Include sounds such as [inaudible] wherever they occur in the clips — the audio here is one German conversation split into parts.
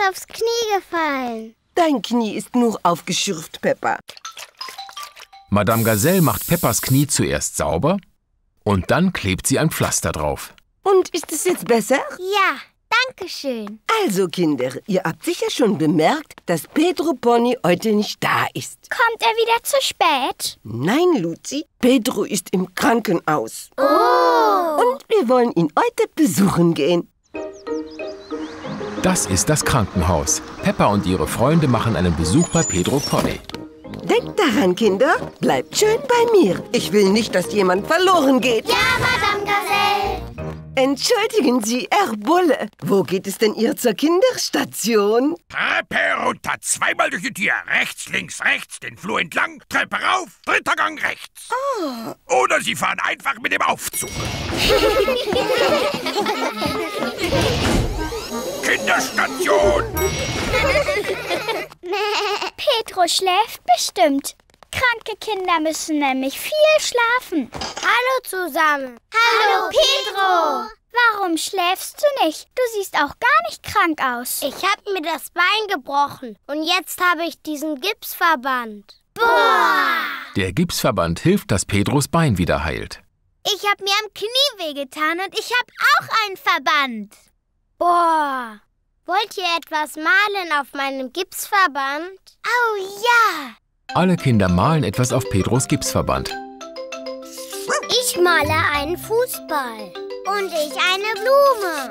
ist aufs Knie gefallen. Dein Knie ist nur aufgeschürft, Peppa. Madame Gazelle macht Peppas Knie zuerst sauber und dann klebt sie ein Pflaster drauf. Und ist es jetzt besser? Ja, danke schön. Also, Kinder, ihr habt sicher schon bemerkt, dass Pedro Pony heute nicht da ist. Kommt er wieder zu spät? Nein, Luzi, Pedro ist im Krankenhaus. Oh. Und wir wollen ihn heute besuchen gehen. Das ist das Krankenhaus. Peppa und ihre Freunde machen einen Besuch bei Pedro Pony. Denkt daran, Kinder, bleibt schön bei mir. Ich will nicht, dass jemand verloren geht. Ja, Madame Gazelle. Entschuldigen Sie, Herr Bulle. Wo geht es denn ihr zur Kinderstation? Treppe runter, zweimal durch die Tür. Rechts, links, rechts, den Flur entlang, Treppe rauf, dritter Gang rechts. Oder Sie fahren einfach mit dem Aufzug. [laughs] Kinderstation! [laughs] Pedro schläft bestimmt. Kranke Kinder müssen nämlich viel schlafen. Hallo zusammen. Hallo, Pedro. Warum schläfst du nicht? Du siehst auch gar nicht krank aus. Ich habe mir das Bein gebrochen und jetzt habe ich diesen Gipsverband. Boah! Der Gipsverband hilft, dass Pedros Bein wieder heilt. Ich habe mir am Knie wehgetan und ich habe auch einen Verband. Boah. Wollt ihr etwas malen auf meinem Gipsverband? Oh ja. Alle Kinder malen etwas auf Pedros Gipsverband. Ich male einen Fußball. Und ich eine Blume.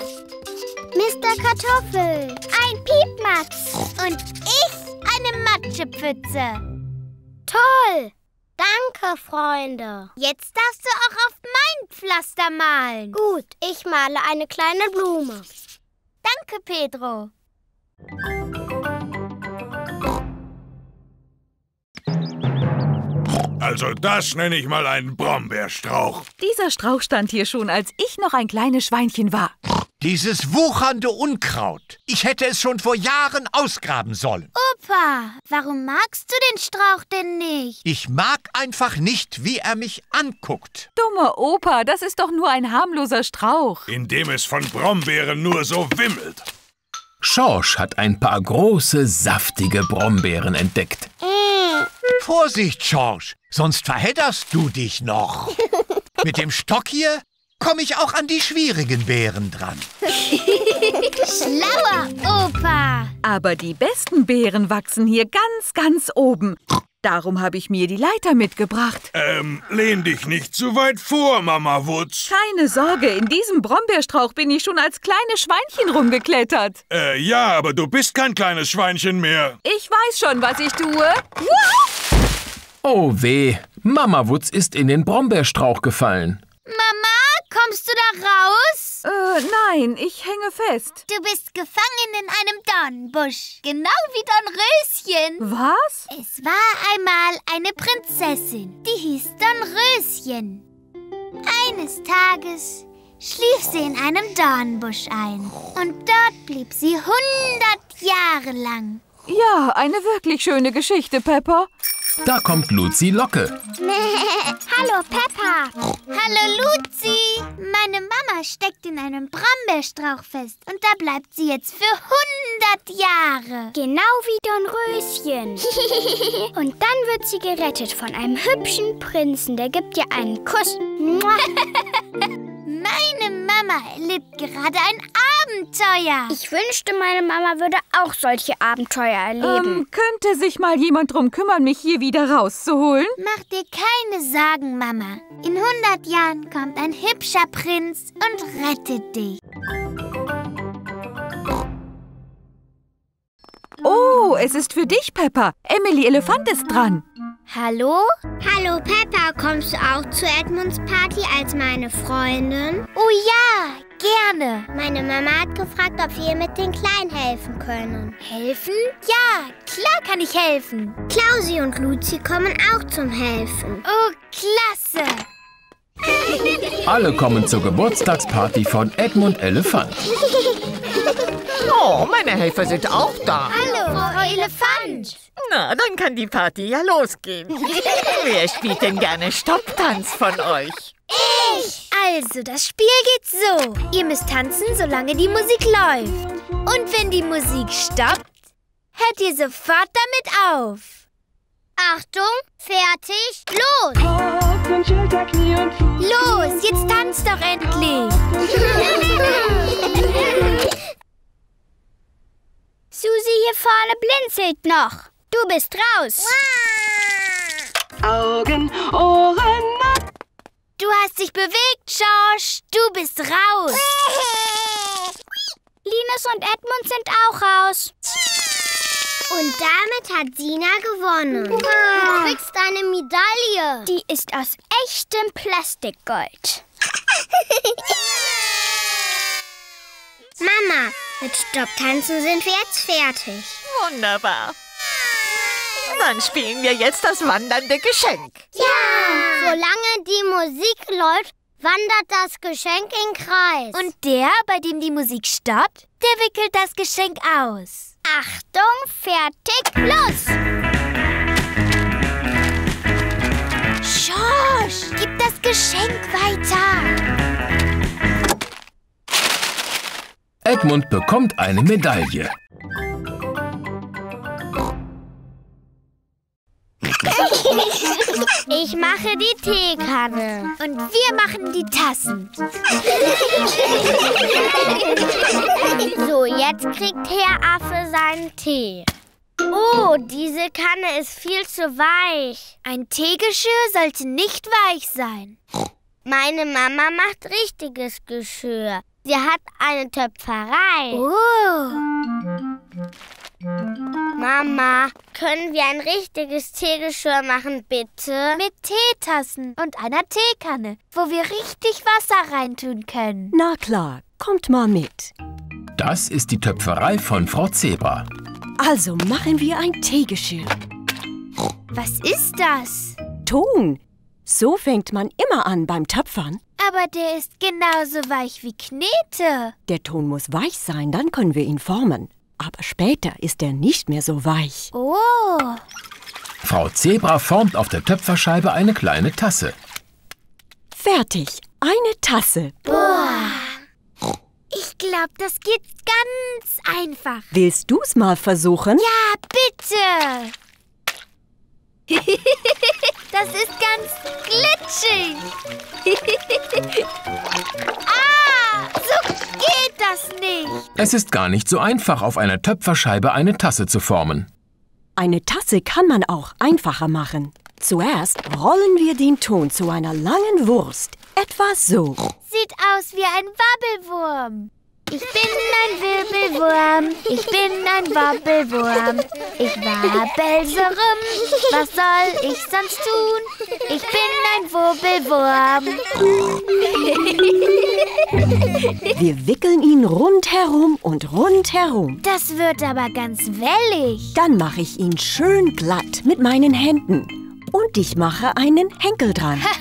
Mr. Kartoffel. Ein Piepmatz. Und ich eine Matschepfütze. Toll. Danke, Freunde. Jetzt darfst du auch auf mein Pflaster malen. Gut, ich male eine kleine Blume. Danke, Pedro. Also das nenne ich mal einen Brombeerstrauch. Dieser Strauch stand hier schon, als ich noch ein kleines Schweinchen war. Dieses wuchernde Unkraut. Ich hätte es schon vor Jahren ausgraben sollen. Opa, warum magst du den Strauch denn nicht? Ich mag einfach nicht, wie er mich anguckt. Dummer Opa, das ist doch nur ein harmloser Strauch. In dem es von Brombeeren nur so wimmelt. Schorsch hat ein paar große, saftige Brombeeren entdeckt. Vorsicht, George, sonst verhedderst du dich noch. [laughs] Mit dem Stock hier komme ich auch an die schwierigen Beeren dran. [laughs] Schlauer Opa. Aber die besten Beeren wachsen hier ganz, ganz oben. Darum habe ich mir die Leiter mitgebracht. Ähm, lehn dich nicht zu weit vor, Mama Wutz. Keine Sorge, in diesem Brombeerstrauch bin ich schon als kleines Schweinchen rumgeklettert. Äh, ja, aber du bist kein kleines Schweinchen mehr. Ich weiß schon, was ich tue. Oh weh, Mama Wutz ist in den Brombeerstrauch gefallen. Mama, kommst du da raus? Äh, nein, ich hänge fest. Du bist gefangen in einem Dornbusch. Genau wie Dornröschen. Was? Es war einmal eine Prinzessin, die hieß Dornröschen. Eines Tages schlief sie in einem Dornbusch ein. Und dort blieb sie hundert Jahre lang. Ja, eine wirklich schöne Geschichte, Pepper. Da kommt Luzi Locke. [laughs] Hallo, Peppa. Hallo Luzi! Meine Mama steckt in einem Brombeerstrauch fest und da bleibt sie jetzt für hundert Jahre. Genau wie Dornröschen. [laughs] Und dann wird sie gerettet von einem hübschen Prinzen. Der gibt ihr einen Kuss. [laughs] Meine Mama erlebt gerade ein Abenteuer. Ich wünschte, meine Mama würde auch solche Abenteuer erleben. Ähm, könnte sich mal jemand drum kümmern, mich hier wieder rauszuholen? Mach dir keine Sorgen, Mama. In hundert Jahren kommt ein hübscher Prinz und rettet dich. Oh, es ist für dich, Pepper. Emily Elefant ist dran. Hallo? Hallo, Peppa. Kommst du auch zu Edmunds Party als meine Freundin? Oh ja, gerne. Meine Mama hat gefragt, ob wir mit den Kleinen helfen können. Helfen? Ja, klar kann ich helfen. Klausi und Luzi kommen auch zum Helfen. Oh, klasse. Alle kommen zur Geburtstagsparty von Edmund Elefant. [laughs] Oh, meine Helfer sind auch da. Hallo, Frau Elefant. Na, dann kann die Party ja losgehen. [laughs] Wer spielt denn gerne Stopptanz von euch? Ich. Also, das Spiel geht so. Ihr müsst tanzen, solange die Musik läuft. Und wenn die Musik stoppt, hört ihr sofort damit auf. Achtung, fertig, los! Los, jetzt tanzt doch endlich! [laughs] Susi hier vorne blinzelt noch. Du bist raus. Augen, Ohren, Du hast dich bewegt, Schorsch. Du bist raus. [laughs] Linus und Edmund sind auch raus. Und damit hat Sina gewonnen. Du kriegst eine Medaille. Die ist aus echtem Plastikgold. [laughs] Mama, mit Stopptanzen sind wir jetzt fertig. Wunderbar. Dann spielen wir jetzt das wandernde Geschenk. Ja! Solange die Musik läuft, wandert das Geschenk in Kreis. Und der, bei dem die Musik stoppt, der wickelt das Geschenk aus. Achtung, fertig, los! Schorsch, gib das Geschenk weiter. Edmund bekommt eine Medaille. Ich mache die Teekanne. Und wir machen die Tassen. so, jetzt kriegt Herr Affe seinen Tee. Oh, diese Kanne ist viel zu weich. Ein Teegeschirr sollte nicht weich sein. Meine Mama macht richtiges Geschirr. Sie hat eine Töpferei. Oh. Mama, können wir ein richtiges Teegeschirr machen, bitte? Mit Teetassen und einer Teekanne, wo wir richtig Wasser reintun können. Na klar, kommt mal mit. Das ist die Töpferei von Frau Zebra. Also machen wir ein Teegeschirr. Was ist das? Ton. So fängt man immer an beim Töpfern. Aber der ist genauso weich wie Knete. Der Ton muss weich sein, dann können wir ihn formen. Aber später ist er nicht mehr so weich. Oh. Frau Zebra formt auf der Töpferscheibe eine kleine Tasse. Fertig. Eine Tasse. Ich glaube, das geht ganz einfach. Willst du's mal versuchen? Ja, bitte. [laughs] das ist ganz glitschig. [laughs] ah, so geht das nicht. Es ist gar nicht so einfach, auf einer Töpferscheibe eine Tasse zu formen. Eine Tasse kann man auch einfacher machen. Zuerst rollen wir den Ton zu einer langen Wurst. Etwa so. Sieht aus wie ein Wabbelwurm. Ich bin ein Wirbelwurm, ich bin ein Wabbelwurm. Ich wabbel so rum, was soll ich sonst tun? Ich bin ein Wurbelwurm. Wir wickeln ihn rundherum und rundherum. Das wird aber ganz wellig. Dann mache ich ihn schön glatt mit meinen Händen. Und ich mache einen Henkel dran. [laughs]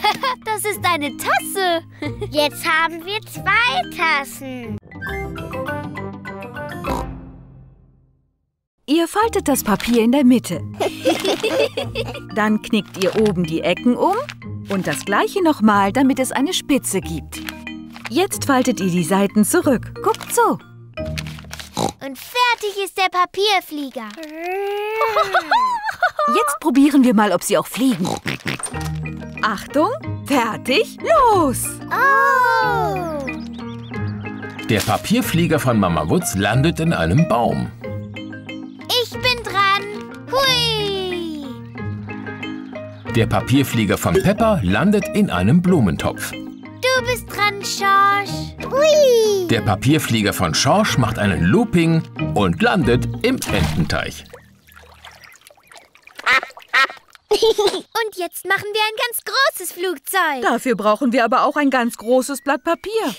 Das ist eine Tasse. Jetzt haben wir zwei Tassen. Ihr faltet das Papier in der Mitte. Dann knickt ihr oben die Ecken um und das gleiche nochmal, damit es eine Spitze gibt. Jetzt faltet ihr die Seiten zurück. Guckt so. Und fertig ist der Papierflieger. [laughs] Jetzt probieren wir mal, ob sie auch fliegen. Achtung, fertig, los! Oh. Der Papierflieger von Mama Wutz landet in einem Baum. Ich bin dran. Hui. Der Papierflieger von Peppa landet in einem Blumentopf. Du bist dran, Schorsch. Hui. Der Papierflieger von Schorsch macht einen Looping und landet im Ententeich. [laughs] Und jetzt machen wir ein ganz großes Flugzeug. Dafür brauchen wir aber auch ein ganz großes Blatt Papier. [laughs]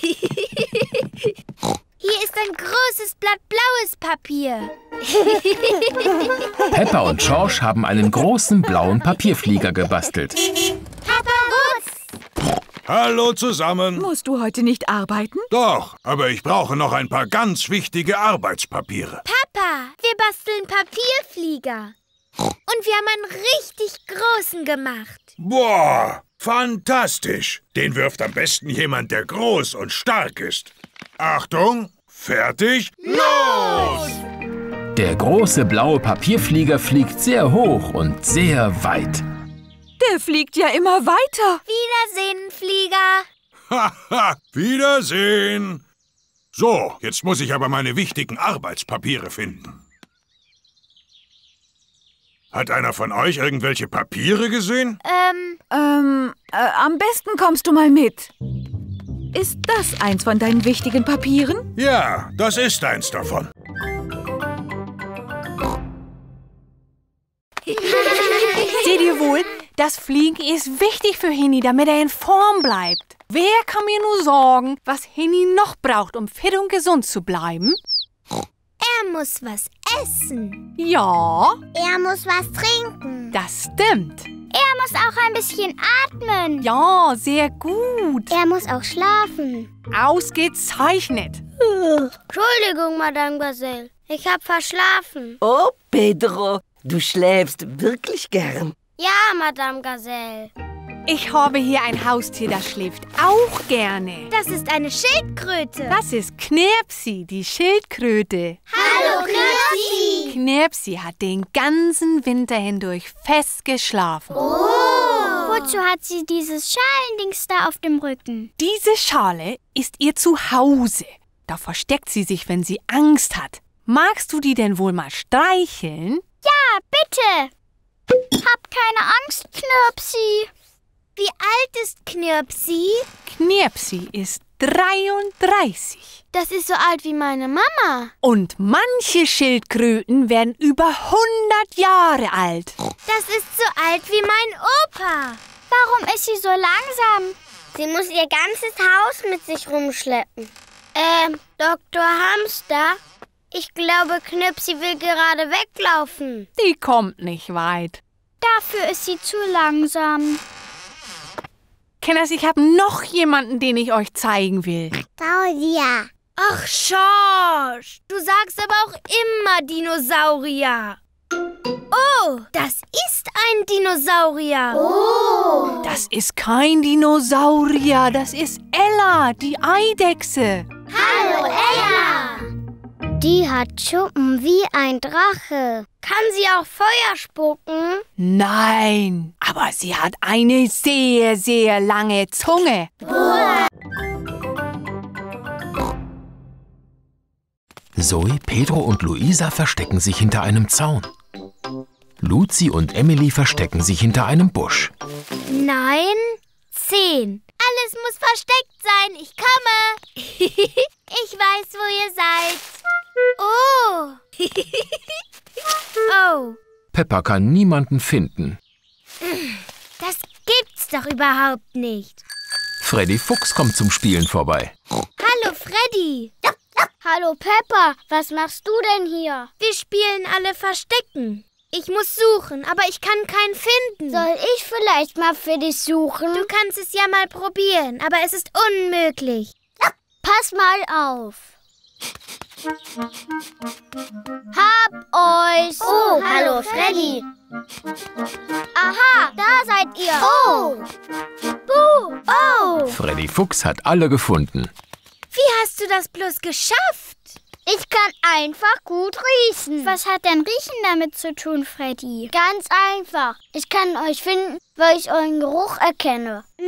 Hier ist ein großes Blatt blaues Papier. [laughs] Peppa und Schorsch haben einen großen blauen Papierflieger gebastelt. Papa Wutz. Hallo zusammen. Musst du heute nicht arbeiten? Doch, aber ich brauche noch ein paar ganz wichtige Arbeitspapiere. Papa, wir basteln Papierflieger. Und wir haben einen richtig großen gemacht. Boah, Fantastisch. Den wirft am besten jemand, der groß und stark ist. Achtung, fertig, los! Der große blaue Papierflieger fliegt sehr hoch und sehr weit. Der fliegt ja immer weiter. Wiedersehen, Flieger. Haha, [laughs] Wiedersehen. So, jetzt muss ich aber meine wichtigen Arbeitspapiere finden. Hat einer von euch irgendwelche Papiere gesehen? Ähm, Ähm, äh, am besten kommst du mal mit. Ist das eins von deinen wichtigen Papieren? Ja, das ist eins davon. Seht ihr wohl, das Fliegen ist wichtig für Henny, damit er in Form bleibt. Wer kann mir nur sagen, was Henny noch braucht, um fit und gesund zu bleiben? Er muss was essen. Ja, Er muss was trinken. das stimmt. Er muss auch ein bisschen atmen. Ja, sehr gut. Er muss auch schlafen. Ausgezeichnet. Entschuldigung, Madame Gazelle. Ich hab verschlafen. Oh, Pedro, du schläfst wirklich gern. Ja, Madame Gazelle. Ich habe hier ein Haustier, das schläft auch gerne. Das ist eine Schildkröte. Das ist Knirpsi, die Schildkröte. Hallo, Knirpsi. Knirpsi hat den ganzen Winter hindurch fest geschlafen. Wozu hat sie dieses Schalendings da auf dem Rücken? Diese Schale ist ihr Zuhause. Da versteckt sie sich, wenn sie Angst hat. Magst du die denn wohl mal streicheln? Ja, bitte. Hab keine Angst, Knirpsi. Wie alt ist Knirpsi? Knirpsi ist 33. Das ist so alt wie meine Mama. Und manche Schildkröten werden über 100 Jahre alt. Das ist so alt wie mein Opa. Warum ist sie so langsam? Sie muss ihr ganzes Haus mit sich rumschleppen. Ähm, Dr. Hamster? Ich glaube, Knirpsi will gerade weglaufen. Die kommt nicht weit. Dafür ist sie zu langsam. Kenners, ich habe noch jemanden, den ich euch zeigen will. Claudia. Ach, Schorsch. Du sagst aber auch immer Dinosaurier. Oh, das ist ein Dinosaurier. Oh. Das ist kein Dinosaurier, das ist Ella, die Eidechse. Hallo, Ella. Die hat Schuppen wie ein Drache. Kann sie auch Feuer spucken? Nein, aber sie hat eine sehr, sehr lange Zunge. Zoe, Pedro und Luisa verstecken sich hinter einem Zaun. Luzi und Emily verstecken sich hinter einem Busch. Nein, zehn. Alles muss versteckt sein. Ich komme. [laughs] ich weiß, wo ihr seid. Oh. [laughs] oh, Peppa kann niemanden finden. das gibt's doch überhaupt nicht. Freddy Fuchs kommt zum Spielen vorbei. Hallo, Freddy. Hallo Peppa, was machst du denn hier? Wir spielen alle Verstecken. Ich muss suchen, aber ich kann keinen finden. Soll ich vielleicht mal für dich suchen? Du kannst es ja mal probieren, aber es ist unmöglich. Pass mal auf. Hab euch. Oh, hallo, Freddy. Aha, da seid ihr. Oh, Buh. oh. Freddy Fuchs hat alle gefunden. Wie hast du das bloß geschafft? Ich kann einfach gut riechen. Was hat denn Riechen damit zu tun, Freddy? Ganz einfach. Ich kann euch finden, weil ich euren Geruch erkenne. [laughs]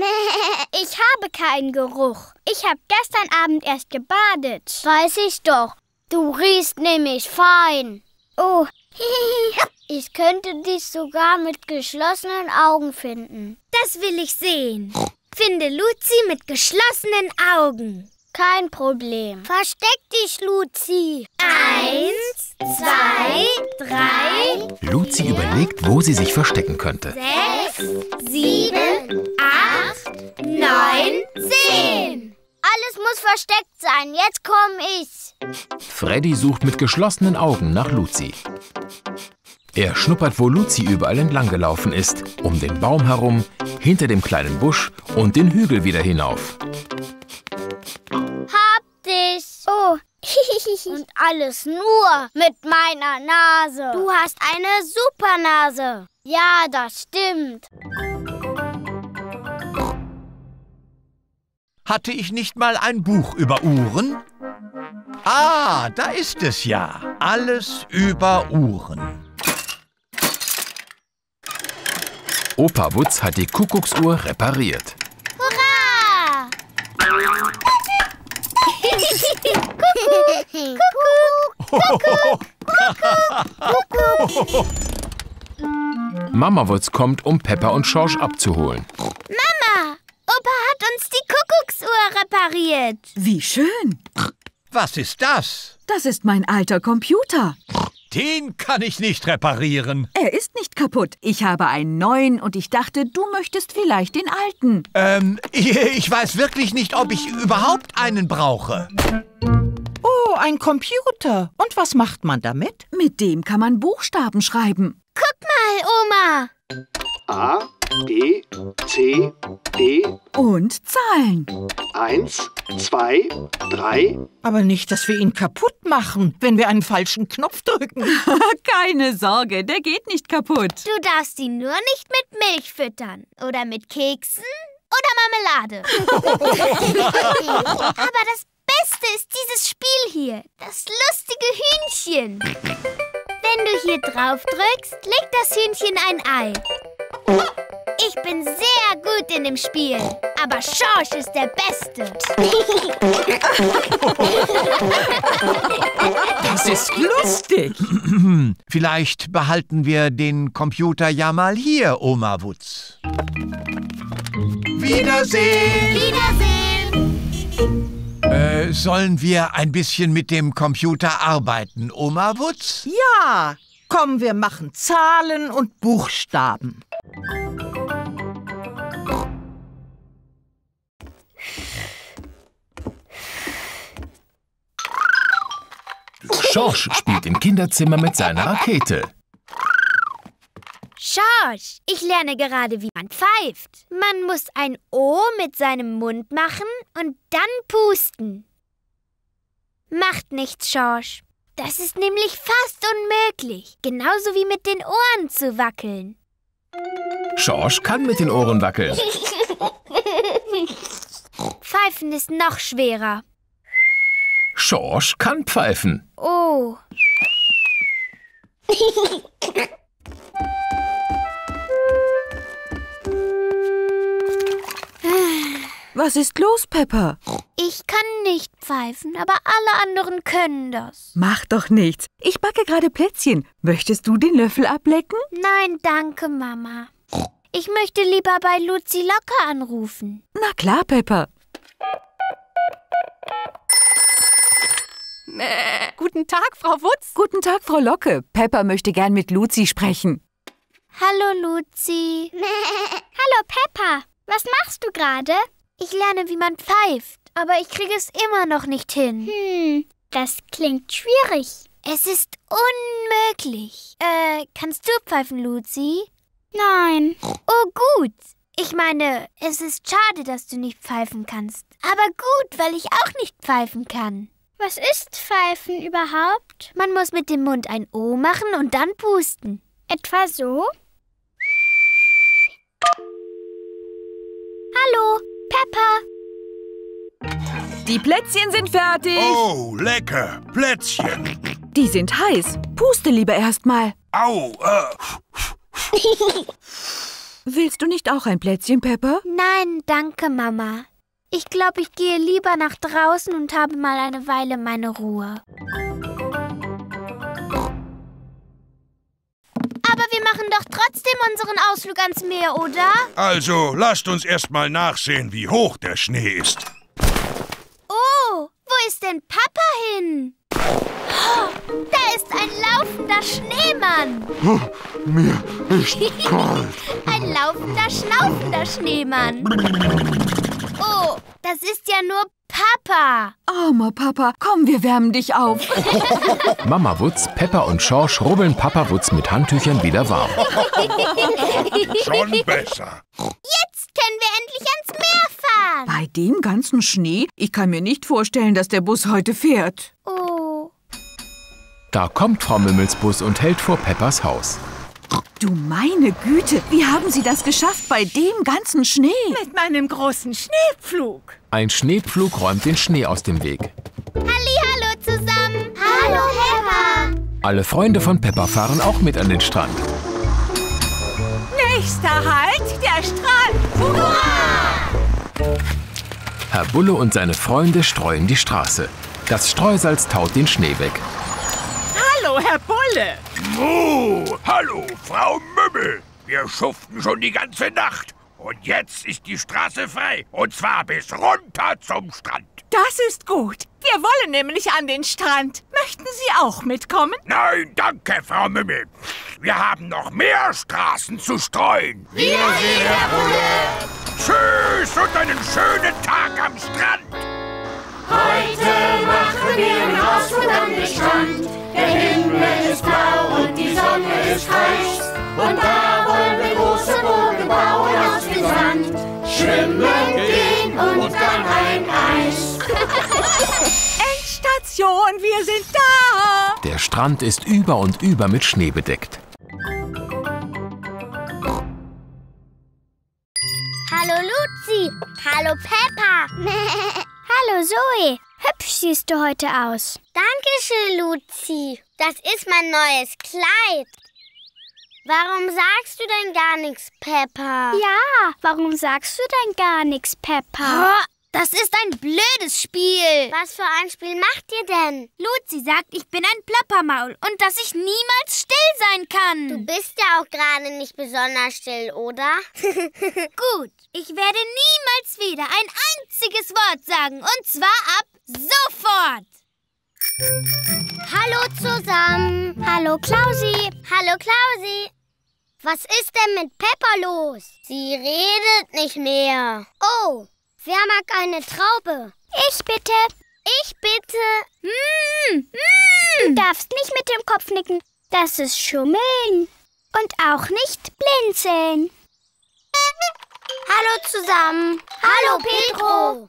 Ich habe keinen Geruch. Ich habe gestern Abend erst gebadet. Weiß ich doch. Du riechst nämlich fein. Oh, [laughs] ich könnte dich sogar mit geschlossenen Augen finden. Das will ich sehen. Finde Luzi mit geschlossenen Augen. Kein Problem. Versteck dich, Luzi. Eins, zwei, drei, Luzi überlegt, wo sie sich verstecken könnte. sechs, sieben, acht, neun, zehn. Alles muss versteckt sein. Jetzt komm ich. Freddy sucht mit geschlossenen Augen nach Luzi. Er schnuppert, wo Luzi überall entlang gelaufen ist, um den Baum herum, hinter dem kleinen Busch und den Hügel wieder hinauf. Hab dich. Oh. [laughs] Und alles nur mit meiner Nase. Du hast eine Supernase. Ja, das stimmt. Hatte ich nicht mal ein Buch über Uhren? Ah, da ist es ja. Alles über Uhren. Opa Wutz hat die Kuckucksuhr repariert. Hurra! [laughs] Mama Wutz kommt, um Peppa und Schorsch abzuholen. Mama, Opa hat uns die Kuckucksuhr repariert. Wie schön. Was ist das? Das ist mein alter Computer. Den kann ich nicht reparieren. Er ist nicht kaputt. Ich habe einen neuen und ich dachte, du möchtest vielleicht den alten. Ähm, [laughs] ich weiß wirklich nicht, ob ich überhaupt einen brauche. Oh, ein Computer. Und was macht man damit? Mit dem kann man Buchstaben schreiben. Guck mal, Oma. A, B, C, D, Und Zahlen. 1, 2, 3. Aber nicht, dass wir ihn kaputt machen, wenn wir einen falschen Knopf drücken. [laughs] Keine Sorge, der geht nicht kaputt. Du darfst ihn nur nicht mit Milch füttern. Oder mit Keksen oder Marmelade. [laughs] [laughs] Aber das Beste ist dieses Spiel hier. Das lustige Hühnchen. Wenn du hier drauf drückst, legt das Hühnchen ein Ei. Ich bin sehr gut in dem Spiel, aber Schorsch ist der Beste. Das ist lustig. [clears throat] Vielleicht behalten wir den Computer ja mal hier, Oma Wutz. Wiedersehen! Wiedersehen! Äh, sollen wir ein bisschen mit dem Computer arbeiten, Oma Wutz? Ja, komm, wir machen Zahlen und Buchstaben. Schorsch spielt im Kinderzimmer mit seiner Rakete. Schorsch, ich lerne gerade, wie man pfeift. Man muss ein O mit seinem Mund machen und dann pusten. Macht nichts, Schorsch. Das ist nämlich fast unmöglich. Genauso wie mit den Ohren zu wackeln. Schorsch kann mit den Ohren wackeln. [laughs] Pfeifen ist noch schwerer. Schorsch kann pfeifen. Oh. [laughs] Was ist los, Pepper? Ich kann nicht pfeifen, aber alle anderen können das. Mach doch nichts. Ich backe gerade Plätzchen. Möchtest du den Löffel ablecken? Nein, danke, Mama. Ich möchte lieber bei Luzi Locker anrufen. Na klar, Pepper. Guten Tag, Frau Wutz. Guten Tag, Frau Locke. Pepper möchte gern mit Luzi sprechen. Hallo, Luzi. [laughs] Hallo Peppa, was machst du gerade? Ich lerne, wie man pfeift, aber ich kriege es immer noch nicht hin. Hm, das klingt schwierig. Es ist unmöglich. Äh, kannst du pfeifen, Luzi? Nein. Oh, gut. Ich meine, es ist schade, dass du nicht pfeifen kannst. Aber gut, weil ich auch nicht pfeifen kann. Was ist Pfeifen überhaupt? Man muss mit dem Mund ein O machen und dann pusten. Etwa so? Hallo, Peppa. Die Plätzchen sind fertig. Oh, lecker. Plätzchen. Die sind heiß. Puste lieber erstmal. Au, äh. [laughs] Willst du nicht auch ein Plätzchen, Pepper? Nein, danke, Mama. Ich glaube, ich gehe lieber nach draußen und habe mal eine Weile meine Ruhe. Machen doch trotzdem unseren Ausflug ans Meer, oder? Also, lasst uns erst mal nachsehen, wie hoch der Schnee ist. Oh, wo ist denn Papa hin? Oh, da ist ein laufender Schneemann. Mir ist [laughs] kalt. Ein laufender, schnaufender Schneemann. Oh, das ist ja nur Papa. Armer Papa, komm, wir wärmen dich auf. [laughs] Mama Wutz, Peppa und Schorsch rubbeln Papa Wutz mit Handtüchern wieder warm. [laughs] Schon besser. Jetzt können wir endlich ans Meer fahren. Bei dem ganzen Schnee? Ich kann mir nicht vorstellen, dass der Bus heute fährt. Oh, Da kommt Frau Mümmelsbus und hält vor Peppas Haus. Du meine Güte, wie haben Sie das geschafft bei dem ganzen Schnee? Mit meinem großen Schneepflug. Ein Schneepflug räumt den Schnee aus dem Weg. Hallo zusammen. Hallo, Peppa. Alle Freunde von Peppa fahren auch mit an den Strand. Nächster Halt, der Strand. Hurra! Herr Bulle und seine Freunde streuen die Straße. Das Streusalz taut den Schnee weg. Bulle. Muh, hallo, Frau Mümmel. Wir schuften schon die ganze Nacht. Und jetzt ist die Straße frei. Und zwar bis runter zum Strand. Das ist gut. Wir wollen nämlich an den Strand. Möchten Sie auch mitkommen? Nein, danke, Frau Mümmel. Wir haben noch mehr Straßen zu streuen. Wiedersehen, Herr Bulle. Tschüss und einen schönen Tag am Strand. Heute machen wir einen Ausflug an den Strand. Der Himmel ist blau und die Sonne ist heiß. Und da wollen wir große Burgen bauen aus dem Sand. Schwimmen gehen und dann ein Eis. [laughs] Endstation, wir sind da. Der Strand ist über und über mit Schnee bedeckt. Hallo Luzi. Hallo Peppa. [laughs] Hallo Zoe. Hübsch siehst du heute aus. Dankeschön, Luzi. Das ist mein neues Kleid. Warum sagst du denn gar nichts, Peppa? Ja, warum sagst du denn gar nichts, Peppa? Das ist ein blödes Spiel. Was für ein Spiel macht ihr denn? Luzi sagt, ich bin ein Plappermaul und dass ich niemals still sein kann. Du bist ja auch gerade nicht besonders still, oder? [laughs] [laughs] Gut, ich werde niemals wieder ein einziges Wort sagen und zwar ab sofort. Hallo zusammen. Hallo Klausi. Hallo Klausi. Was ist denn mit Peppa los? Sie redet nicht mehr. Oh, wer mag eine Traube? Ich bitte. Ich bitte. Mm, mm. Du darfst nicht mit dem Kopf nicken. Das ist Schummeln. Und auch nicht blinzeln. Hallo zusammen. Hallo Pedro.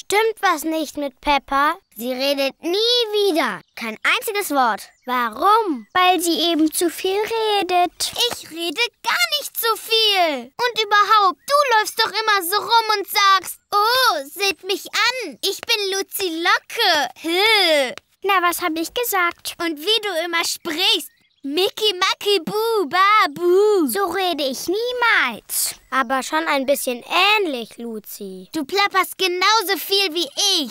Stimmt was nicht mit Peppa? Sie redet nie wieder. Kein einziges Wort. Warum? Weil sie eben zu viel redet. Ich rede gar nicht zu viel. Und überhaupt, du läufst doch immer so rum und sagst, oh, seht mich an. Ich bin Luzi Locke. Hö. Na, was habe ich gesagt? Und wie du immer sprichst. Mickey Macky Bu Babu. So rede ich niemals. Aber schon ein bisschen ähnlich, Luzi. Du plapperst genauso viel wie ich.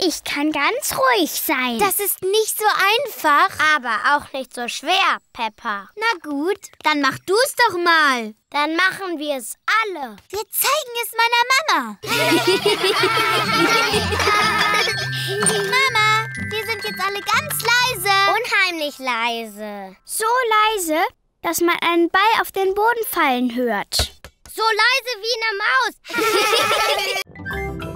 Ich kann ganz ruhig sein. Das ist nicht so einfach. Aber auch nicht so schwer, Peppa. Na gut, dann mach du's doch mal. Dann machen wir es alle. Wir zeigen es meiner Mama. [laughs] Mama, jetzt alle ganz leise. Unheimlich leise. So leise, dass man einen Ball auf den Boden fallen hört. So leise wie eine Maus. [laughs]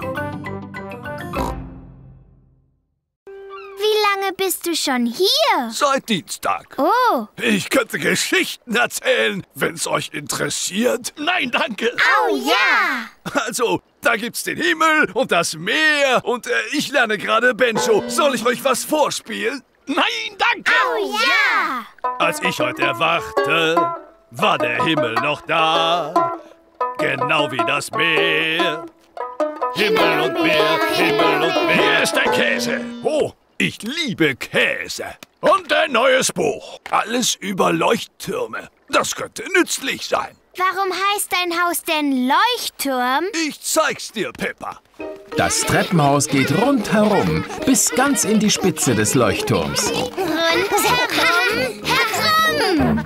Wie lange bist du schon hier? Seit Dienstag. Oh. Ich könnte Geschichten erzählen, wenn's euch interessiert. Nein, danke. Oh ja. Also, da gibt's den Himmel und das Meer und äh, ich lerne gerade Benjo. Soll ich euch was vorspielen? Nein, danke. Oh ja. Als ich heute erwachte, war der Himmel noch da. Genau wie das Meer. Himmel und Meer, Himmel und Meer. Hier ist der Käse. Oh, ich liebe Käse. Und ein neues Buch. Alles über Leuchttürme. Das könnte nützlich sein. Warum heißt dein Haus denn Leuchtturm? Ich zeig's dir, Peppa. Das Treppenhaus geht rundherum bis ganz in die Spitze des Leuchtturms. Rundherum herum.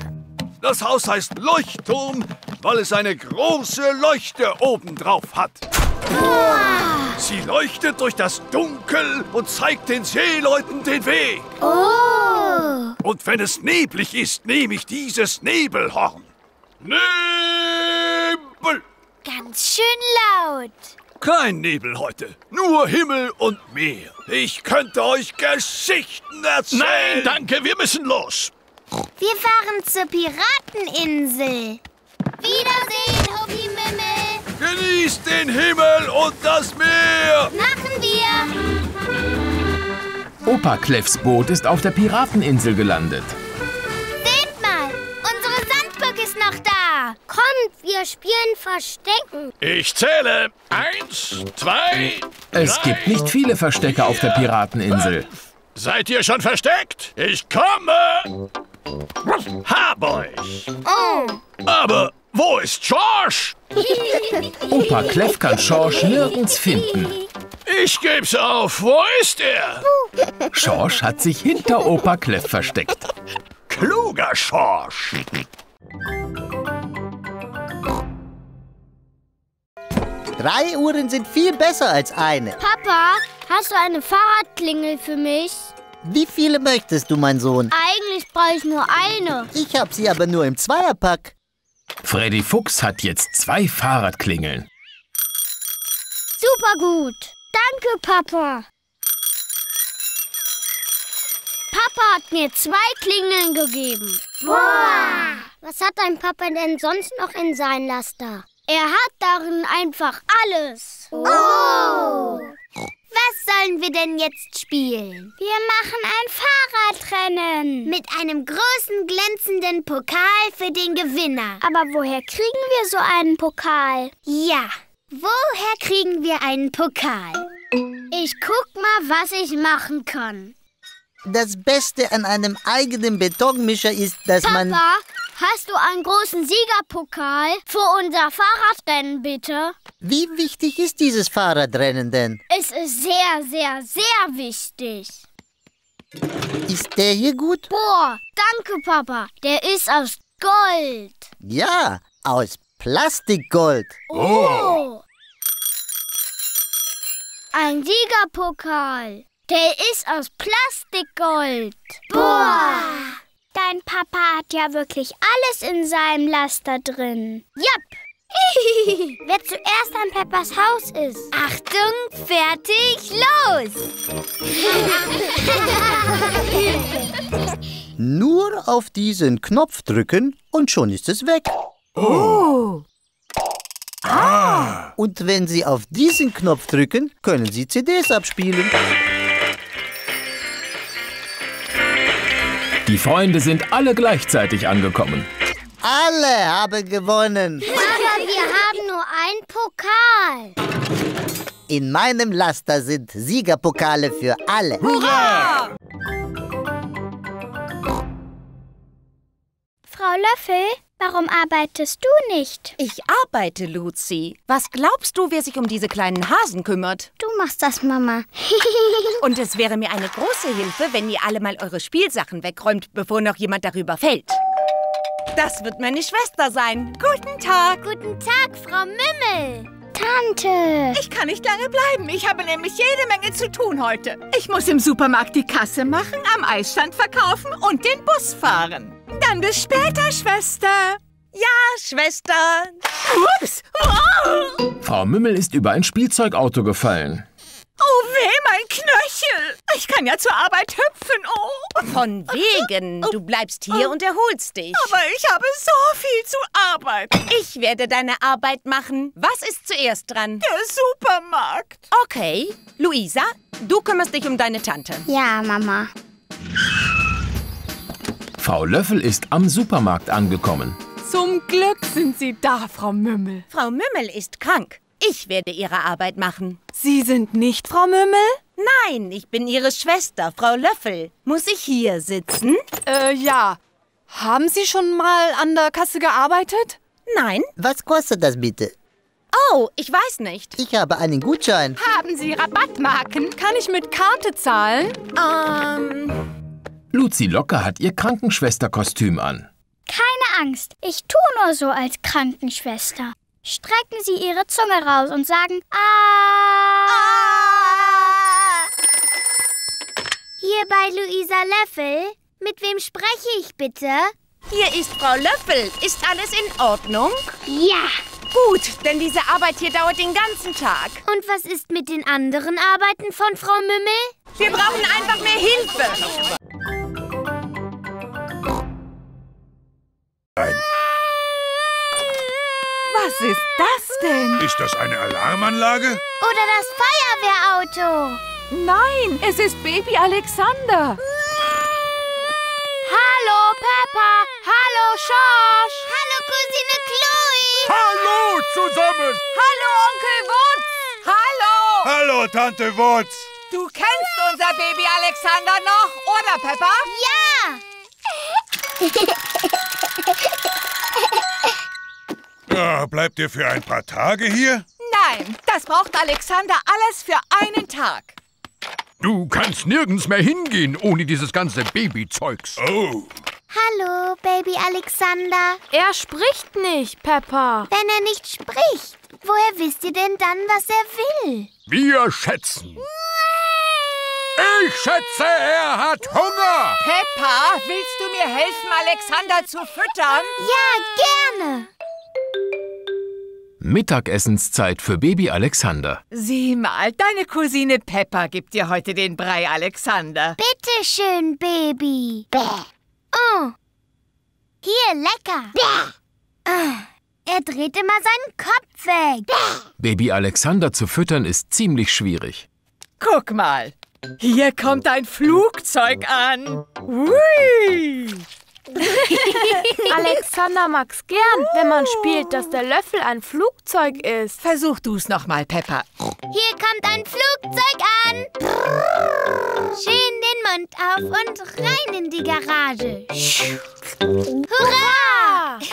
Das Haus heißt Leuchtturm, weil es eine große Leuchte obendrauf hat. Sie leuchtet durch das Dunkel und zeigt den Seeleuten den Weg. Oh. Und wenn es neblig ist, nehme ich dieses Nebelhorn. Nebel! Ganz schön laut. Kein Nebel heute, nur Himmel und Meer. Ich könnte euch Geschichten erzählen. Nein, danke, wir müssen los. Wir fahren zur Pirateninsel. Wiedersehen, Opi Mimmel. Genießt den Himmel und das Meer. Machen wir. Opa Kleffs Boot ist auf der Pirateninsel gelandet. Wir spielen Verstecken. Ich zähle. Eins, zwei, Es gibt nicht viele Verstecke auf der Pirateninsel. Seid ihr schon versteckt? Ich komme! Hab euch! Oh. Aber wo ist Schorsch? [laughs] Opa Clef kann Schorsch nirgends finden. Ich geb's auf. Wo ist er? Schorsch hat sich hinter Opa Clef versteckt. Kluger Schorsch. Drei Uhren sind viel besser als eine. Papa, hast du eine Fahrradklingel für mich? Wie viele möchtest du, mein Sohn? Eigentlich brauche ich nur eine. Ich hab sie aber nur im Zweierpack. Freddy Fuchs hat jetzt zwei Fahrradklingeln. Super gut. Danke, Papa. Papa hat mir zwei Klingeln gegeben. Boah! Was hat dein Papa denn sonst noch in sein Laster? Er hat darin einfach alles. Oh! Was sollen wir denn jetzt spielen? Wir machen ein Fahrradrennen. Mit einem großen glänzenden Pokal für den Gewinner. Aber woher kriegen wir so einen Pokal? Ja, woher kriegen wir einen Pokal? Ich guck mal, was ich machen kann. Das Beste an einem eigenen Betonmischer ist, dass man... Papa, hast du einen großen Siegerpokal für unser Fahrradrennen, bitte? Wie wichtig ist dieses Fahrradrennen denn? Es ist sehr, sehr, sehr wichtig. Ist der hier gut? Boah, danke, Papa. Der ist aus Gold. Ja, aus Plastikgold. Oh. Ein Siegerpokal. Der ist aus Plastikgold. Boah. Dein Papa hat ja wirklich alles in seinem Laster drin. Jap. [laughs] Wer zuerst an Peppas Haus ist. Achtung, fertig, los! [laughs] Nur auf diesen Knopf drücken und schon ist es weg. Oh. Ah. Und wenn Sie auf diesen Knopf drücken, können Sie CDs abspielen. Die Freunde sind alle gleichzeitig angekommen. Alle haben gewonnen. Aber wir haben nur einen Pokal. In meinem Laster sind Siegerpokale für alle. Hurra! Frau Löffel, warum arbeitest du nicht? Ich arbeite, Luzi. Was glaubst du, wer sich um diese kleinen Hasen kümmert? Du machst das, Mama. [laughs] Und es wäre mir eine große Hilfe, wenn ihr alle mal eure Spielsachen wegräumt, bevor noch jemand darüber fällt. Das wird meine Schwester sein. Guten Tag. Guten Tag, Frau Mimmel. Tante. Ich kann nicht lange bleiben. Ich habe nämlich jede Menge zu tun heute. Ich muss im Supermarkt die Kasse machen, am Eisstand verkaufen und den Bus fahren. Dann bis später, Schwester. Ja, Schwester. Ups. Oh. Frau Mümmel ist über ein Spielzeugauto gefallen. Oh weh, mein Knöchel. Ich kann ja zur Arbeit hüpfen, oh. Von wegen. Du bleibst hier und erholst dich. Aber ich habe so viel zu arbeiten. Ich werde deine Arbeit machen. Was ist zuerst dran? Der Supermarkt. Okay. Luisa, du kümmerst dich um deine Tante. Ja, Mama. Frau Löffel ist am Supermarkt angekommen. Zum Glück sind Sie da, Frau Mümmel. Frau Mümmel ist krank. Ich werde ihre Arbeit machen. Sie sind nicht Frau Mümmel? Nein, ich bin Ihre Schwester, Frau Löffel. Muss ich hier sitzen? Äh, ja. Haben Sie schon mal an der Kasse gearbeitet? Nein. Was kostet das bitte? Oh, ich weiß nicht. Ich habe einen Gutschein. Haben Sie Rabattmarken? Kann ich mit Karte zahlen? Ähm. Luzi Locker hat ihr Krankenschwesterkostüm an. Keine Angst, ich tue nur so als Krankenschwester. Strecken Sie Ihre Zunge raus und sagen Ah. Hier bei Luisa Löffel. Mit wem spreche ich bitte? Hier ist Frau Löffel. Ist alles in Ordnung? Ja. Gut, denn diese Arbeit hier dauert den ganzen Tag. Und was ist mit den anderen Arbeiten von Frau Mümmel? Wir brauchen einfach mehr Hilfe. Was ist das denn? Ist das eine Alarmanlage? Oder das Feuerwehrauto? Nein, es ist Baby Alexander. Hallo, Peppa. Hallo, Schorsch. Hallo, Cousine Chloe. Hallo zusammen! Hallo, Onkel Wutz! Hallo! Hallo, Tante Wutz! Du kennst unser Baby Alexander noch, oder, Peppa? Ja! [laughs] Ja, [laughs] bleibt ihr für ein paar Tage hier? Nein, das braucht Alexander alles für einen Tag. Du kannst nirgends mehr hingehen ohne dieses ganze Babyzeugs. Oh. Hallo, Baby Alexander. Er spricht nicht, Peppa. Wenn er nicht spricht, woher wisst ihr denn dann, was er will? Wir schätzen. Ich schätze, er hat Hunger. Peppa, willst du mir helfen, Alexander zu füttern? Ja, gerne. Mittagessenszeit für Baby Alexander. Sieh mal, deine Cousine Peppa gibt dir heute den Brei, Alexander. Bitte schön, Baby. Oh. Hier, lecker. Ah, Er dreht immer seinen Kopf weg. Baby Alexander zu füttern ist ziemlich schwierig. Guck mal, hier kommt ein Flugzeug an. Hui! [laughs] Alexander mag's gern, wenn man spielt, dass der Löffel ein Flugzeug ist. Versuch du's noch mal, Peppa. Hier kommt ein Flugzeug an. Schön den Mund auf und rein in die Garage. Hurra! [laughs]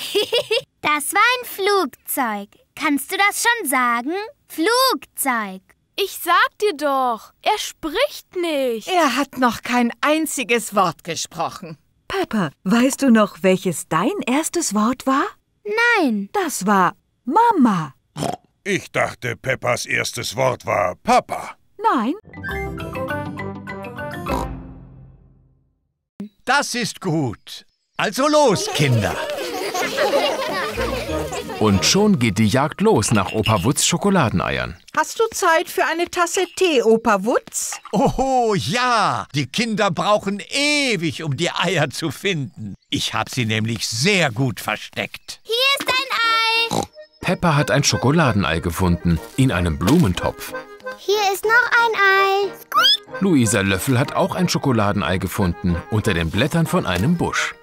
Das war ein Flugzeug. Kannst du das schon sagen? Flugzeug. Ich sag dir doch, er spricht nicht. Er hat noch kein einziges Wort gesprochen. Peppa, weißt du noch, welches dein erstes Wort war? Nein. Das war Mama. Ich dachte, Peppas erstes Wort war Papa. Nein. Das ist gut. Also los, Kinder. Und schon geht die Jagd los nach Opa Wutz Schokoladeneiern. Hast du Zeit für eine Tasse Tee, Opa Wutz? Oh ja, die Kinder brauchen ewig, um die Eier zu finden. Ich habe sie nämlich sehr gut versteckt. Hier ist ein Ei. Peppa hat ein Schokoladenei gefunden in einem Blumentopf. Hier ist noch ein Ei. Luisa Löffel hat auch ein Schokoladenei gefunden unter den Blättern von einem Busch.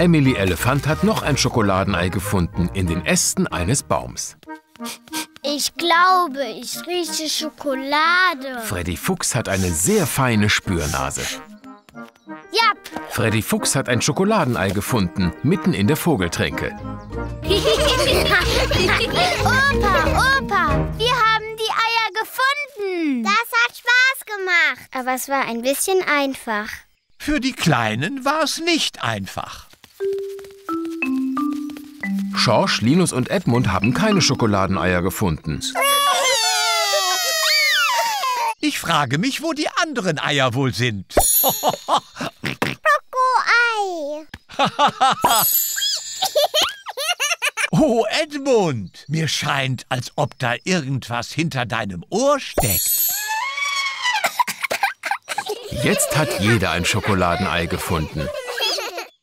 Emily Elefant hat noch ein Schokoladenei gefunden in den Ästen eines Baums. Ich glaube, ich rieche Schokolade. Freddy Fuchs hat eine sehr feine Spürnase. Ja. Freddy Fuchs hat ein Schokoladenei gefunden, mitten in der Vogeltränke. [laughs] Opa, Opa, wir haben die Eier gefunden. Das hat Spaß gemacht. Aber es war ein bisschen einfach. Für die Kleinen war es nicht einfach. Schorsch, Linus und Edmund haben keine Schokoladeneier gefunden. Ich frage mich, wo die anderen Eier wohl sind. Schokoei. [laughs] oh, Edmund, mir scheint, als ob da irgendwas hinter deinem Ohr steckt. Jetzt hat jeder ein Schokoladenei gefunden.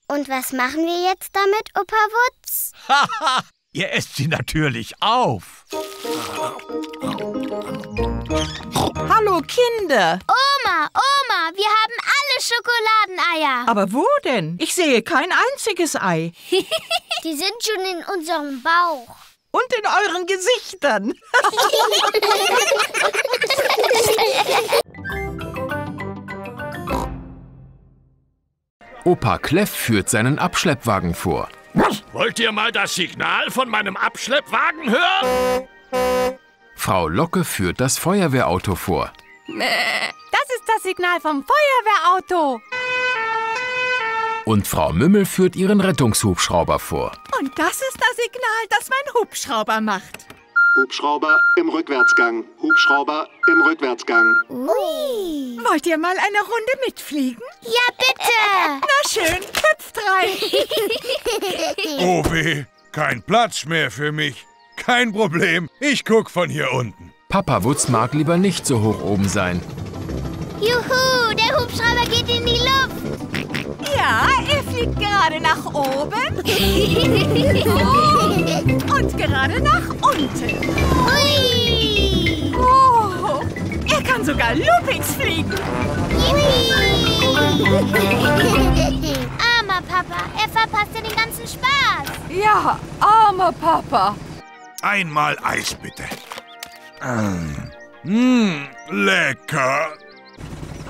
Und was machen wir jetzt damit, Opa Wutz? Haha, ihr esst sie natürlich auf. Hallo, Kinder. Oma, Oma, wir haben alle Schokoladeneier. Aber wo denn? Ich sehe kein einziges Ei. [laughs] Die sind schon in unserem Bauch. Und in euren Gesichtern. [laughs] Opa Kleff führt seinen Abschleppwagen vor. Wollt ihr mal das Signal von meinem Abschleppwagen hören? Frau Locke führt das Feuerwehrauto vor. Das ist das Signal vom Feuerwehrauto. Und Frau Mümmel führt ihren Rettungshubschrauber vor. Und das ist das Signal, das mein Hubschrauber macht. Hubschrauber im Rückwärtsgang. Hubschrauber im Rückwärtsgang. Ui. Wollt ihr mal eine Runde mitfliegen? Ja, bitte. Na schön, hüpft rein. Oh weh, kein Platz mehr für mich. Kein Problem, ich guck von hier unten. Papa Wutz mag lieber nicht so hoch oben sein. Juhu, der Hubschrauber geht in die Luft. Ja, er fliegt gerade nach oben. [laughs] Und gerade nach unten. Ui. Oh, er kann sogar Loopings fliegen. Armer Papa Papa. Er verpasst ja den ganzen Spaß. Ja, armer Papa. Einmal Eis, bitte. Mmh, lecker.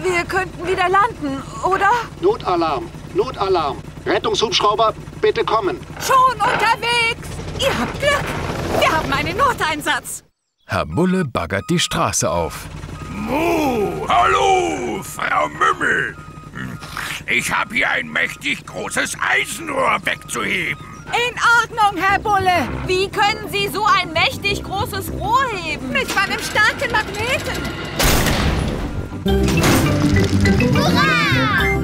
Wir könnten wieder landen, oder? Notalarm, Notalarm. Rettungshubschrauber, bitte kommen. Schon unterwegs. Ihr habt Glück. Wir haben einen Noteinsatz. Herr Bulle baggert die Straße auf. Mu, hallo, Frau Mümmel. Ich habe hier ein mächtig großes Eisenrohr wegzuheben. In Ordnung, Herr Bulle. Wie können Sie so ein mächtig großes Rohr heben? Mit meinem starken Magneten. Hurra!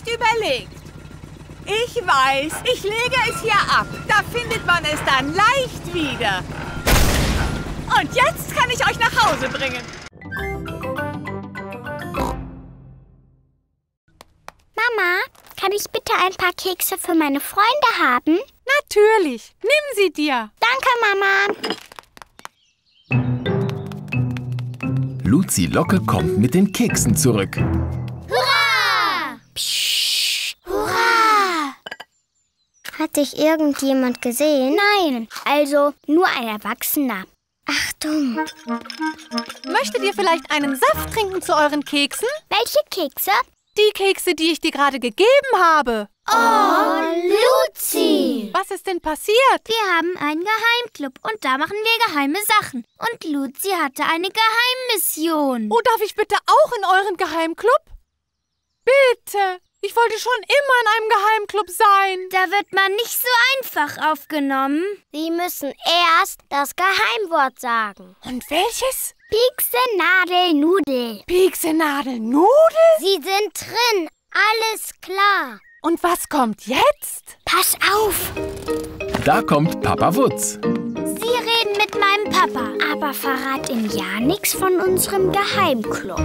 Nicht überlegt. Ich weiß, ich lege es hier ab. Da findet man es dann leicht wieder. Und jetzt kann ich euch nach Hause bringen. Mama, kann ich bitte ein paar Kekse für meine Freunde haben? Natürlich. Nimm sie dir. Danke, Mama. Luzi Locke kommt mit den Keksen zurück. Hurra! Psst. Hurra! Hat dich irgendjemand gesehen? Nein, also nur ein Erwachsener. Achtung! Möchtet ihr vielleicht einen Saft trinken zu euren Keksen? Welche Kekse? Die Kekse, die ich dir gerade gegeben habe. Oh, Luzi! Was ist denn passiert? Wir haben einen Geheimclub und da machen wir geheime Sachen. Und Luzi hatte eine Geheimmission. Oh, darf ich bitte auch in euren Geheimclub? Bitte! Ich wollte schon immer in einem Geheimclub sein. Da wird man nicht so einfach aufgenommen. Sie müssen erst das Geheimwort sagen. Und welches? Piekse, Nadel, Nudel. Piekse, Nadel, Nudel? Sie sind drin. Alles klar. Und was kommt jetzt? Pass auf. Da kommt Papa Wutz. Sie reden mit meinem Papa. Aber verrat ihm ja nichts von unserem Geheimclub.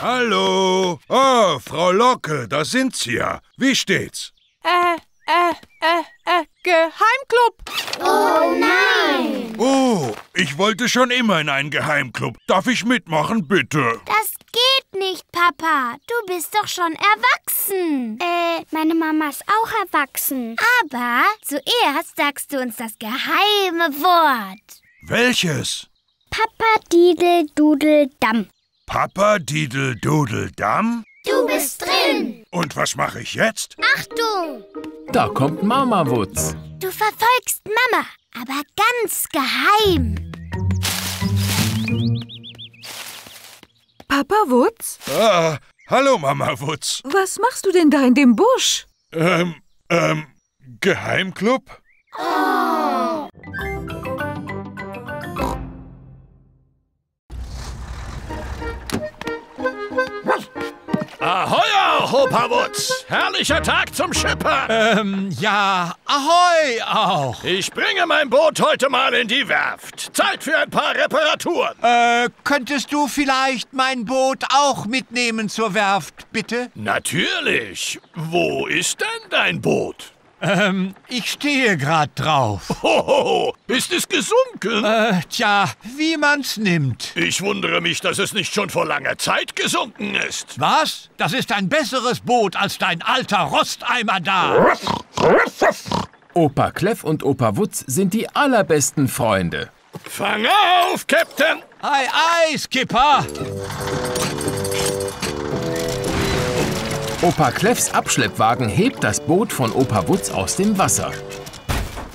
Hallo. Oh, Frau Locke, da sind Sie ja. Wie steht's? Äh, äh, äh, äh, Geheimclub. Oh nein! Oh, ich wollte schon immer in einen Geheimclub. Darf ich mitmachen, bitte? Das geht nicht, Papa. Du bist doch schon erwachsen. Äh, meine Mama ist auch erwachsen. Aber zuerst sagst du uns das geheime Wort. Welches? Papa Didel Dudel Damm. Papa Didel Dudel Damm? Du bist drin. Und was mache ich jetzt? Achtung! Da kommt Mama Wutz. Du verfolgst Mama, aber ganz geheim. Papa Wutz? Ah, hallo Mama Wutz. Was machst du denn da in dem Busch? Ähm, ähm, Geheimclub? Oh. Ahoi, Opa Wutz! Herrlicher Tag zum Schippern! Ähm, ja, ahoi auch. Ich bringe mein Boot heute mal in die Werft. Zeit für ein paar Reparaturen. Äh, könntest du vielleicht mein Boot auch mitnehmen zur Werft, bitte? Natürlich. Wo ist denn dein Boot? Ähm, ich stehe grad drauf. Hohoho, ist es gesunken? Äh, tja, wie man's nimmt. Ich wundere mich, dass es nicht schon vor langer Zeit gesunken ist. Was? Das ist ein besseres Boot als dein alter Rosteimer da. Opa Kleff und Opa Wutz sind die allerbesten Freunde. Fang auf, Captain! Ei, ei, Skipper! Opa Kleffs Abschleppwagen hebt das Boot von Opa Wutz aus dem Wasser.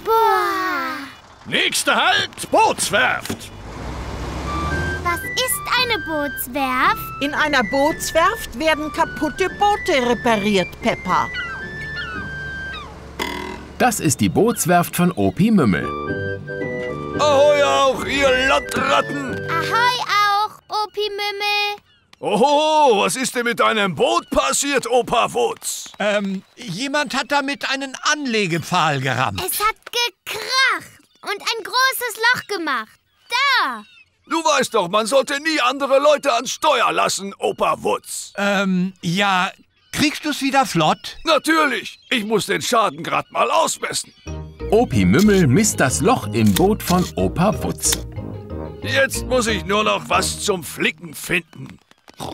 Boah! Nächster Halt, Bootswerft. Was ist eine Bootswerft? In einer Bootswerft werden kaputte Boote repariert, Peppa. Das ist die Bootswerft von Opi Mümmel. Ahoi auch, ihr Landratten! Ahoi auch, Opi Mümmel. Oho, was ist denn mit deinem Boot passiert, Opa Wutz? Ähm, jemand hat damit einen Anlegepfahl gerammt. Es hat gekracht und ein großes Loch gemacht. Da! Du weißt doch, man sollte nie andere Leute ans Steuer lassen, Opa Wutz. Ähm, ja, kriegst du's wieder flott? Natürlich, ich muss den Schaden grad mal ausmessen. Opi Mümmel misst das Loch im Boot von Opa Wutz. Jetzt muss ich nur noch was zum Flicken finden.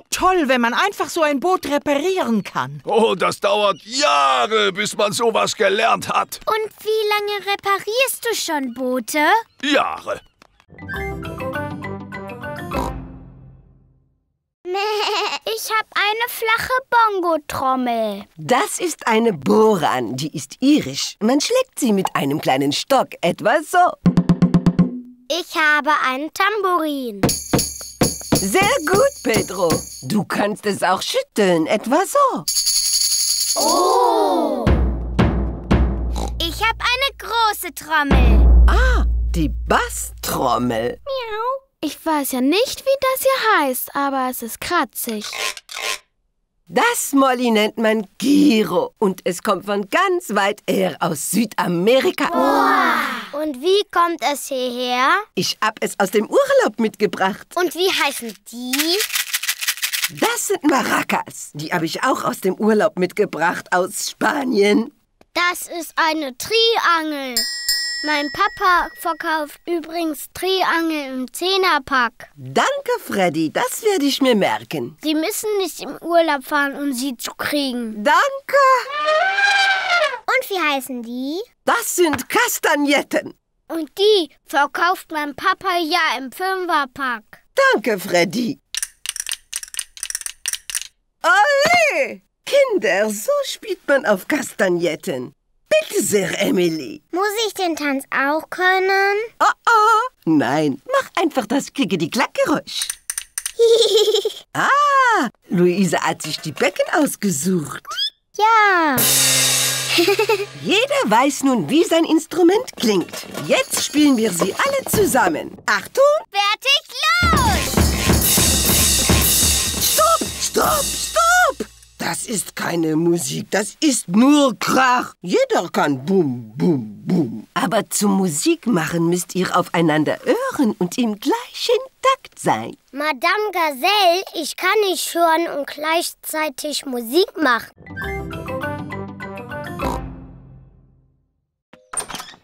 Toll, wenn man einfach so ein Boot reparieren kann. Oh, das dauert Jahre, bis man sowas gelernt hat. Und wie lange reparierst du schon Boote? Jahre. [laughs] Ich habe eine flache Bongo-Trommel. Das ist eine Boran, die ist irisch. Man schlägt sie mit einem kleinen Stock, etwa so. Ich habe einen Tambourin. Sehr gut, Pedro. Du kannst es auch schütteln, etwa so. Oh! Ich habe eine große Trommel. Ah, die Basstrommel. Miau. Ich weiß ja nicht, wie das hier heißt, aber es ist kratzig. Das Molly nennt man Giro und es kommt von ganz weit her aus Südamerika. Wow. Und wie kommt es hierher? Ich hab es aus dem Urlaub mitgebracht. Und wie heißen die? Das sind Maracas. Die habe ich auch aus dem Urlaub mitgebracht, aus Spanien. Das ist eine Triangel. Mein Papa verkauft übrigens Triangel im Zehnerpack. Danke, Freddy. Das werde ich mir merken. Sie müssen nicht im Urlaub fahren, um sie zu kriegen. Danke. Und wie heißen die? Das sind Kastagnetten. Und die verkauft mein Papa ja im Fünferpack. Danke, Freddy. Alle! Kinder, so spielt man auf Kastagnetten. Bitte sehr, Emily. Muss ich den Tanz auch können? Oh, oh. Nein, mach einfach das Klickety-Klack-Geräusch. [laughs] ah, Luise hat sich die Becken ausgesucht. Ja. [laughs] Jeder weiß nun, wie sein Instrument klingt. Jetzt spielen wir sie alle zusammen. Achtung! Fertig, los! Stopp, stopp, stopp! Das ist keine Musik, das ist nur Krach. Jeder kann Bum, Bum, Bum. Aber zum Musik machen müsst ihr aufeinander hören und im gleichen Takt sein. Madame Gazelle, ich kann nicht hören und gleichzeitig Musik machen.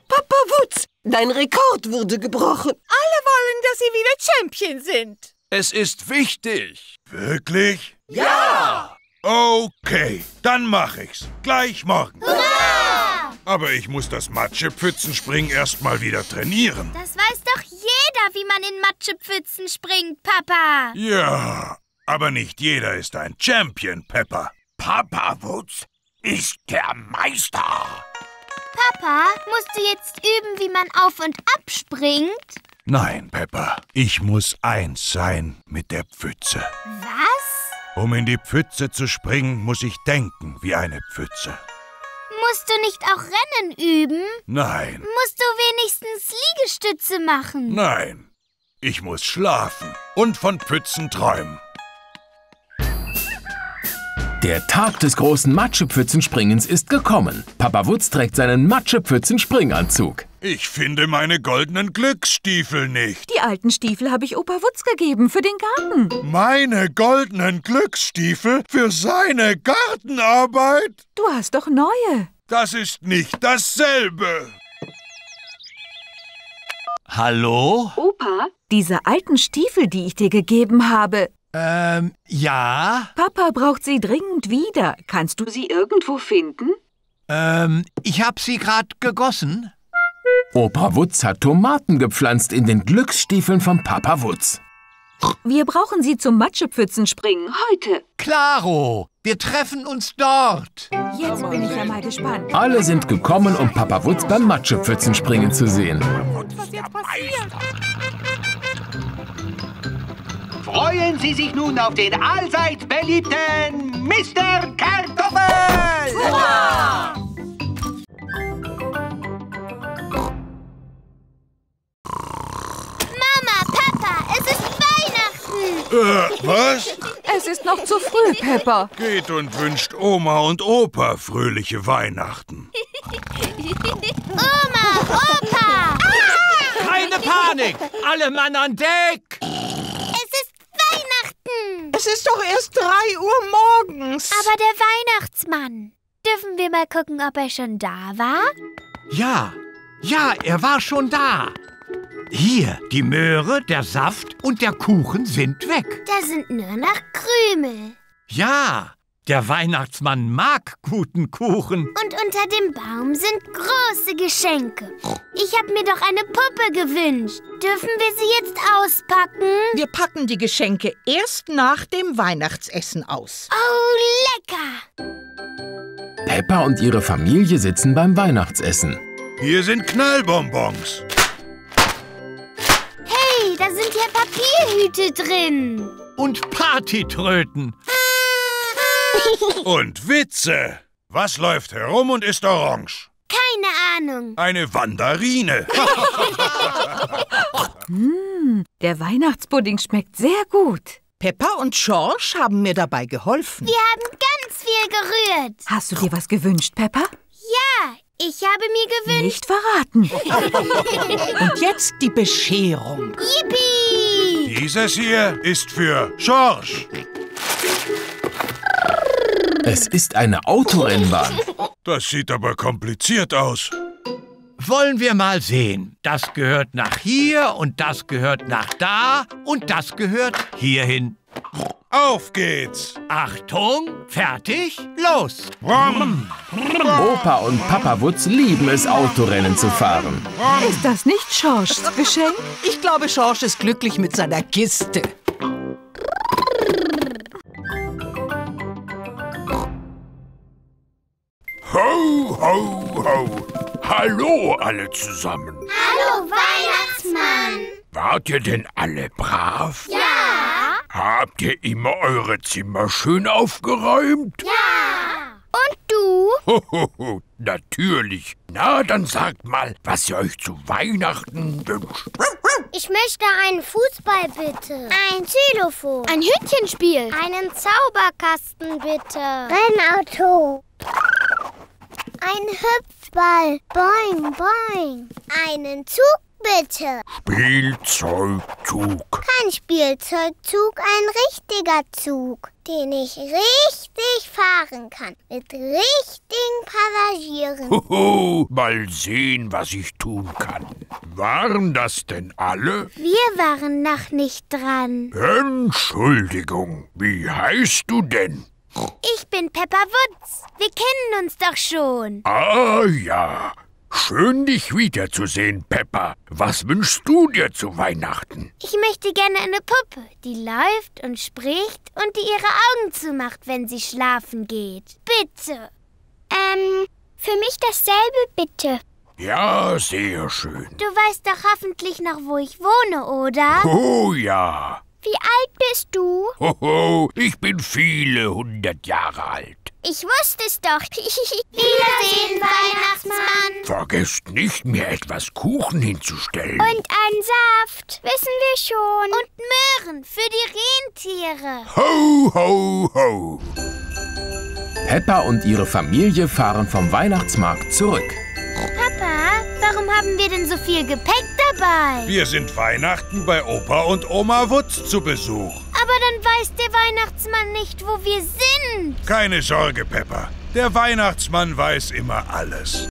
Papa Wutz, dein Rekord wurde gebrochen. Alle wollen, dass sie wieder Champion sind. Es ist wichtig. Wirklich? Ja! Okay, dann mach ich's. Gleich morgen. Hurra! Aber ich muss das Matschepfützenspringen erst mal wieder trainieren. Das weiß doch jeder, wie man in Matschepfützen springt, Papa. Ja, aber nicht jeder ist ein Champion, Pepper. Papa Wutz ist der Meister. Papa, musst du jetzt üben, wie man auf und ab springt? Nein, Pepper, ich muss eins sein mit der Pfütze. Was? Um in die Pfütze zu springen, muss ich denken wie eine Pfütze. Musst du nicht auch Rennen üben? Nein, Musst du wenigstens Liegestütze machen? nein. Ich muss schlafen und von Pfützen träumen. Der Tag des großen Matschepfützenspringens ist gekommen. Papa Wutz trägt seinen Matschepfützenspringanzug. Ich finde meine goldenen Glücksstiefel nicht. Die alten Stiefel habe ich Opa Wutz gegeben für den Garten. Meine goldenen Glücksstiefel für seine Gartenarbeit? Du hast doch neue. Das ist nicht dasselbe. Hallo? Opa? Diese alten Stiefel, die ich dir gegeben habe. Ähm, ja? Papa braucht sie dringend wieder. Kannst du sie irgendwo finden? Ähm, ich hab sie grad gegossen. Opa Wutz hat Tomaten gepflanzt in den Glücksstiefeln von Papa Wutz. Wir brauchen sie zum Matschepfützenspringen heute. Klaro, wir treffen uns dort. Jetzt bin ich ja mal gespannt. Alle sind gekommen, um Papa Wutz beim Matschepfützenspringen zu sehen. Was jetzt passiert? Freuen Sie sich nun auf den allseits beliebten Mr. Kartoffel! Hurra! Mama, Papa, es ist Weihnachten! Äh, was? Es ist noch zu früh, Pepper. Geht und wünscht Oma und Opa fröhliche Weihnachten. Oma, Opa! Keine Panik! Alle Mann an Deck! Es ist Weihnachten! Es ist doch erst drei Uhr morgens. Aber der Weihnachtsmann. Dürfen wir mal gucken, ob er schon da war? Ja, ja, er war schon da. Hier, die Möhre, der Saft und der Kuchen sind weg. Da sind nur noch Krümel. Ja, der Weihnachtsmann mag guten Kuchen. Und unter dem Baum sind große Geschenke. Ich habe mir doch eine Puppe gewünscht. Dürfen wir sie jetzt auspacken? Wir packen die Geschenke erst nach dem Weihnachtsessen aus. Oh, lecker! Peppa und ihre Familie sitzen beim Weihnachtsessen. Hier sind Knallbonbons. Hey, da sind ja Papierhüte drin. Und Partytröten. Und Witze. Was läuft herum und ist orange? Keine Ahnung. Eine Wandarine. Hm, der Weihnachtspudding schmeckt sehr gut. Peppa und George haben mir dabei geholfen. Wir haben ganz viel gerührt. Hast du dir was gewünscht, Peppa? Ja, ich habe mir gewünscht. Nicht verraten. [laughs] Und jetzt die Bescherung. Yippie! Dieses hier ist für George. Es ist eine Autorennbahn. Das sieht aber kompliziert aus. Wollen wir mal sehen. Das gehört nach hier und das gehört nach da und das gehört hierhin. Auf geht's. Achtung, fertig, los. Opa und Papa Wutz lieben es, Autorennen zu fahren. Ist das nicht Georges Geschenk? Ich glaube, George ist glücklich mit seiner Kiste. Ho, ho, ho. Hallo alle zusammen. Hallo, Weihnachtsmann. Wart ihr denn alle brav? Ja. Habt ihr immer eure Zimmer schön aufgeräumt? Ja. Und du? Hohoho, natürlich. Na, dann sagt mal, was ihr euch zu Weihnachten wünscht. Ich möchte einen Fußball bitte. Ein Xylophon. Ein Hütchenspiel. Einen Zauberkasten bitte. Rennauto. Ein Hüpfball. Boing, boing. Einen Zug bitte. Spielzeugzug. Kein Spielzeugzug, ein richtiger Zug, den ich richtig fahren kann. Mit richtigen Passagieren. Hoho, mal sehen, was ich tun kann. Waren das denn alle? Wir waren noch nicht dran. Entschuldigung, wie heißt du denn? Ich bin Peppa Wutz. Wir kennen uns doch schon. Ah ja, schön dich wiederzusehen, Peppa. Was wünschst du dir zu Weihnachten? Ich möchte gerne eine Puppe, die läuft und spricht und die ihre Augen zumacht, wenn sie schlafen geht. Bitte. Ähm, für mich dasselbe bitte. Ja, sehr schön. Du weißt doch hoffentlich noch, wo ich wohne, oder? Oh ja. Wie alt bist du? Hoho, ich bin viele hundert Jahre alt. Ich wusste es doch. [laughs] Wiedersehen, Weihnachtsmann. Vergesst nicht, mir etwas Kuchen hinzustellen. Und einen Saft, wissen wir schon. Und Möhren für die Rentiere. Ho, ho, ho. Peppa und ihre Familie fahren vom Weihnachtsmarkt zurück. Papa, warum haben wir denn so viel Gepäck dabei? Wir sind Weihnachten bei Opa und Oma Wutz zu Besuch. Aber dann weiß der Weihnachtsmann nicht, wo wir sind. Keine Sorge, Peppa. Der Weihnachtsmann weiß immer alles.